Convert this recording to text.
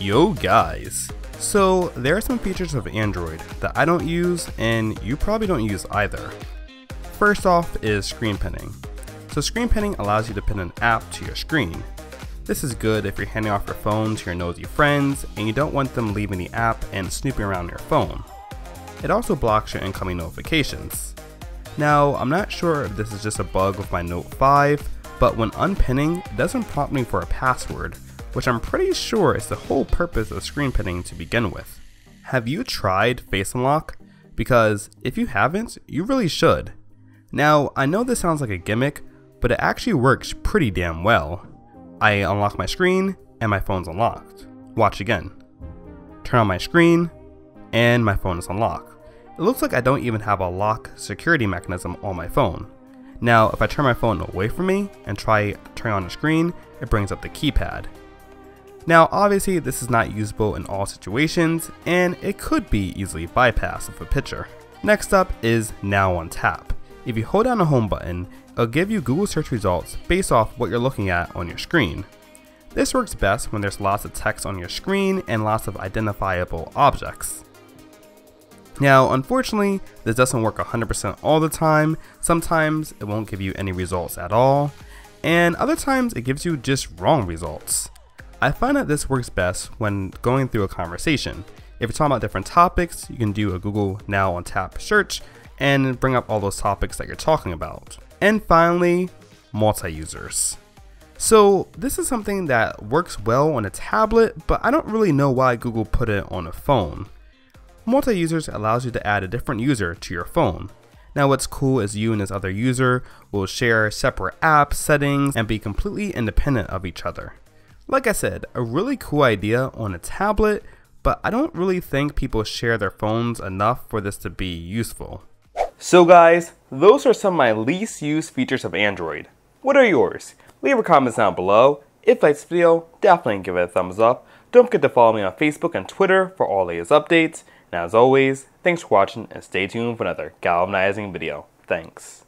Yo guys! So there are some features of Android that I don't use and you probably don't use either. First off is screen pinning. So screen pinning allows you to pin an app to your screen. This is good if you're handing off your phone to your nosy friends and you don't want them leaving the app and snooping around your phone. It also blocks your incoming notifications. Now, I'm not sure if this is just a bug with my Note 5, but when unpinning, it doesn't prompt me for a password, which I'm pretty sure is the whole purpose of screen pinning to begin with. Have you tried Face Unlock? Because if you haven't, you really should. Now, I know this sounds like a gimmick, but it actually works pretty damn well. I unlock my screen, and my phone's unlocked. Watch again. Turn on my screen, and my phone is unlocked. It looks like I don't even have a lock security mechanism on my phone. Now, if I turn my phone away from me and try turning on the screen, it brings up the keypad. Now, obviously, this is not usable in all situations, and it could be easily bypassed with a picture. Next up is Now on Tap. If you hold down the home button, it'll give you Google search results based off what you're looking at on your screen. This works best when there's lots of text on your screen and lots of identifiable objects. Now, unfortunately, this doesn't work 100% all the time. Sometimes it won't give you any results at all, and other times it gives you just wrong results. I find that this works best when going through a conversation. If you're talking about different topics, you can do a Google Now on Tap search and bring up all those topics that you're talking about. And finally, multi-users. So this is something that works well on a tablet, but I don't really know why Google put it on a phone. Multi-users allows you to add a different user to your phone. Now what's cool is you and this other user will share separate apps, settings, and be completely independent of each other. Like I said, a really cool idea on a tablet, but I don't really think people share their phones enough for this to be useful. So guys, those are some of my least used features of Android. What are yours? Leave your comments down below. If you liked this video, definitely give it a thumbs up. Don't forget to follow me on Facebook and Twitter for all latest updates. And as always, thanks for watching and stay tuned for another galvanizing video. Thanks.